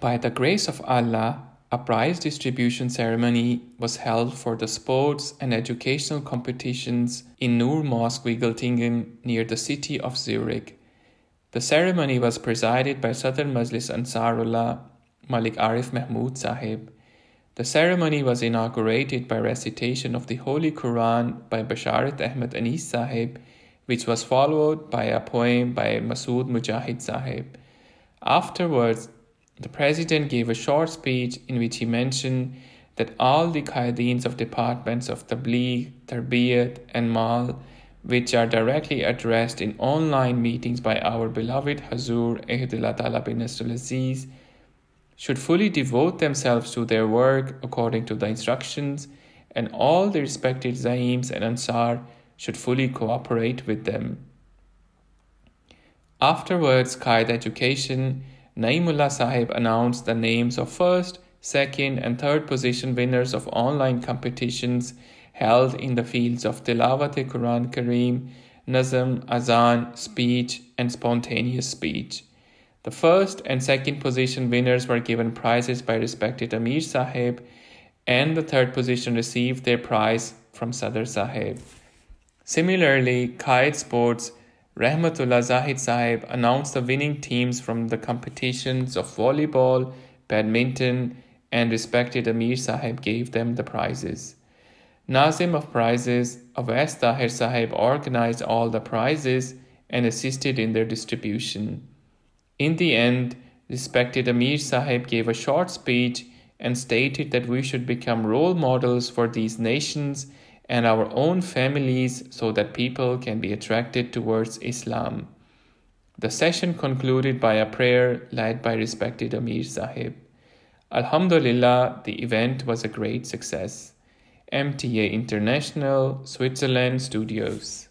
By the grace of Allah, a prize distribution ceremony was held for the sports and educational competitions in Nur Mosque Wigoltingen near the city of Zurich. The ceremony was presided by Sadr Majlis Ansarullah Malik Arif Mahmud Sahib. The ceremony was inaugurated by recitation of the Holy Quran by Basharat Ahmed Anis Sahib, which was followed by a poem by Masood Mujahid Sahib. Afterwards, the president gave a short speech in which he mentioned that all the qaidins of departments of Tabligh, Tarbiyat, and Mal, which are directly addressed in online meetings by our beloved Hazur Ehdillah Ta'ala Aziz, should fully devote themselves to their work according to the instructions, and all the respected Zaims and Ansar should fully cooperate with them. Afterwards, Qaid Education Naimullah Sahib announced the names of first, second, and third position winners of online competitions held in the fields of Tilawat Quran Kareem, Nazm, Azan, speech, and spontaneous speech. The first and second position winners were given prizes by respected Amir Sahib, and the third position received their prize from Sadr Sahib. Similarly, Qaid Sports Rahmatullah Zahid Sahib announced the winning teams from the competitions of volleyball, badminton, and respected Amir Sahib gave them the prizes. Nazim of Prizes, Awais Tahir Sahib organized all the prizes and assisted in their distribution. In the end, respected Amir Sahib gave a short speech and stated that we should become role models for these nations and our own families so that people can be attracted towards Islam. The session concluded by a prayer led by respected Amir Sahib. Alhamdulillah, the event was a great success. MTA International, Switzerland Studios.